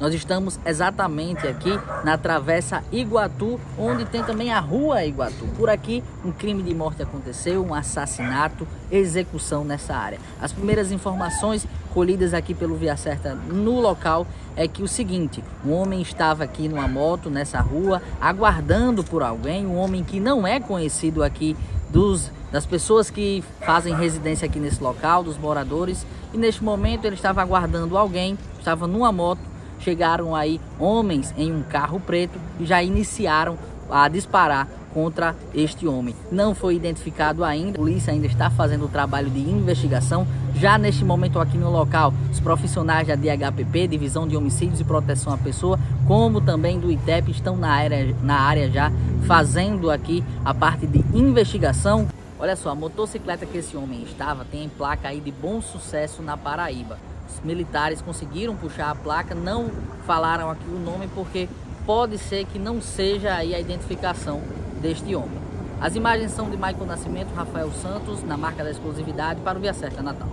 Nós estamos exatamente aqui na Travessa Iguatu, onde tem também a Rua Iguatu. Por aqui, um crime de morte aconteceu, um assassinato, execução nessa área. As primeiras informações colhidas aqui pelo Via Certa no local é que o seguinte, um homem estava aqui numa moto nessa rua, aguardando por alguém, um homem que não é conhecido aqui dos, das pessoas que fazem residência aqui nesse local, dos moradores, e neste momento ele estava aguardando alguém, estava numa moto, chegaram aí homens em um carro preto e já iniciaram a disparar contra este homem. Não foi identificado ainda, a polícia ainda está fazendo o trabalho de investigação. Já neste momento aqui no local, os profissionais da DHPP, Divisão de Homicídios e Proteção à Pessoa, como também do ITEP, estão na área, na área já fazendo aqui a parte de investigação. Olha só, a motocicleta que esse homem estava tem placa aí de bom sucesso na Paraíba. Os militares conseguiram puxar a placa, não falaram aqui o nome porque pode ser que não seja aí a identificação deste homem. As imagens são de Michael Nascimento, Rafael Santos, na marca da exclusividade para o Via Certa Natal.